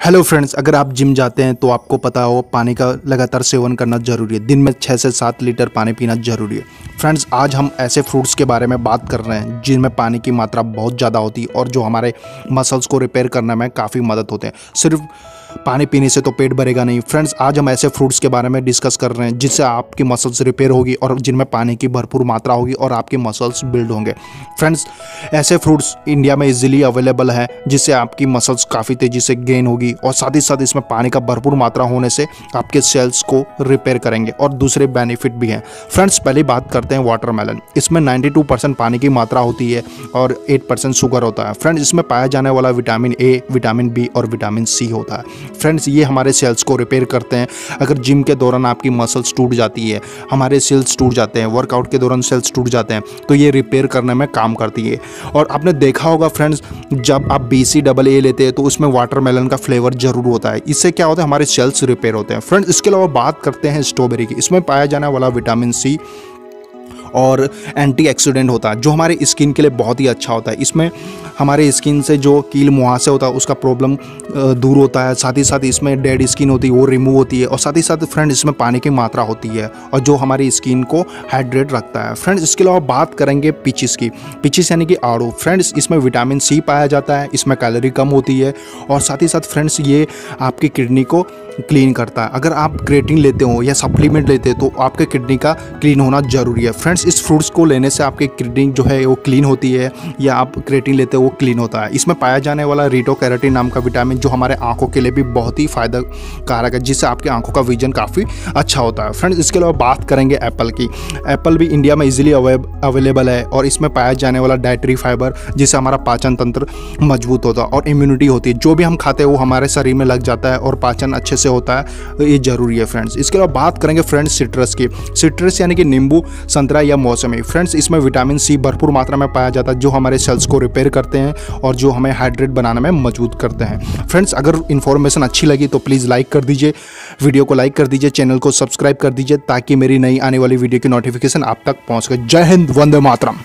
Hello friends अगर आप gym जाते हैं तो आपको पता हो, पानी का लगातार सेवन करना ज़रूरी है। दिन में छः से सात लीटर पानी पीना ज़रूरी है। फ्रेंड्स आज हम ऐसे फ्रूट्स के बारे में बात कर रहे हैं जिनमें पानी की मात्रा बहुत ज़्यादा होती है और जो हमारे मसल्स को रिपेयर करने में काफ़ी मदद होते हैं। सिर्फ़ पानी पीने से तो पेट भरेगा नहीं। फ्रेंड्स आज हम ऐसे फ्रूट्स के बारे में डिस्कस कर रहे हैं, जिससे आपकी मसल्स रिपेयर होगी और जिनमें पानी की भरपूर मात्रा होगी और आपके मसल्स बिल्ड होंगे। फ्रेंड्स ऐसे फ्रूट्स इंडिया में इजीली अवेलेबल है, जिससे आपकी मसल्स काफ़ी तेज़ी से गेन होगी और साथ ही साथ इसमें पानी का भरपूर मात्रा होने से आपके सेल्स को रिपेयर करेंगे और दूसरे बेनिफिट भी हैं। फ्रेंड्स पहले बात करते हैं वाटरमेलन इसमें 92 परसेंट पानी की मात्रा होती है और 8 परसेंट शुगर होता है। फ्रेंड्स इसमें पाया जाने वाला विटामिन ए विटामिन बी और विटामिन सी होता है। फ्रेंड्स ये हमारे सेल्स को रिपेयर करते हैं। अगर जिम के दौरान आपकी मसल्स टूट जाती है, हमारे सेल्स टूट जाते हैं वर्कआउट के दौरान सेल्स टूट जाते हैं तो ये रिपेयर करने में काम करती है। और आपने देखा होगा फ्रेंड्स जब आप बी सी डबल ए लेते हैं तो उसमें वाटरमेलन का फ्लेवर ज़रूर होता है। इससे क्या होता है? हमारे सेल्स रिपेयर होते हैं। फ्रेंड्स इसके अलावा बात करते हैं स्ट्रॉबेरी की। इसमें पाया जाने वाला विटामिन सी और एंटीऑक्सीडेंट होता है, जो हमारे स्किन के लिए बहुत ही अच्छा होता है। इसमें हमारे स्किन से जो कील मुहासे होता है, उसका प्रॉब्लम दूर होता है। साथ ही साथ इसमें डेड स्किन होती है, वो रिमूव होती है। और साथ ही साथ फ्रेंड इसमें पानी की मात्रा होती है और जो हमारी स्किन को हाइड्रेट रखता है। फ्रेंड्स इसके अलावा बात करेंगे पिचिस की। पिचिस यानी कि आड़ू। फ्रेंड्स इसमें विटामिन सी पाया जाता है, इसमें कैलोरी कम होती है और साथ ही साथ फ्रेंड्स ये आपकी किडनी को क्लीन करता है। अगर आप क्रेटिन लेते हो या सप्लीमेंट लेते हो तो आपके किडनी का क्लीन होना ज़रूरी है। फ्रेंड्स इस फ्रूट्स को लेने से आपकी किडनी जो है वो क्लीन होती है या आप क्रेटिन लेते हो वो क्लीन होता है। इसमें पाया जाने वाला रीटो कैरेटिन नाम का विटामिन जो हमारे आँखों के लिए भी बहुत ही फ़ायदा कारक है, जिससे आपकी आँखों का विजन काफ़ी अच्छा होता है। फ्रेंड्स, इसके अलावा बात करेंगे एप्पल की। एप्पल भी इंडिया में इजीली अवेलेबल है और इसमें पाया जाने वाला डाइटरी फाइबर जिससे हमारा पाचन तंत्र मज़बूत होता है और इम्यूनिटी होती है। जो भी हम खाते हैं, वो हमारे शरीर में लग जाता है और पाचन अच्छे से होता है। ये ज़रूरी है, फ्रेंड्स। इसके अलावा बात करेंगे फ्रेंड्स सिट्रस की। सिट्रस यानी कि नींबू, संतरा या मौसमी फ्रेंड्स इसमें विटामिन सी भरपूर मात्रा में पाया जाता है, जो हमारे सेल्स को रिपेयर करते हैं और जो हमें हाइड्रेट बनाने में मज़बूत करते हैं। फ्रेंड्स अगर इन्फॉर्मेशन अच्छी लगी तो प्लीज़ लाइक कर दीजिए वीडियो को लाइक कर दीजिए चैनल को सब्सक्राइब कर दीजिए, ताकि मेरी नई आने वाली वीडियो की नोटिफिकेशन आप तक पहुँच गए जय हिंद, वंदे मातरम।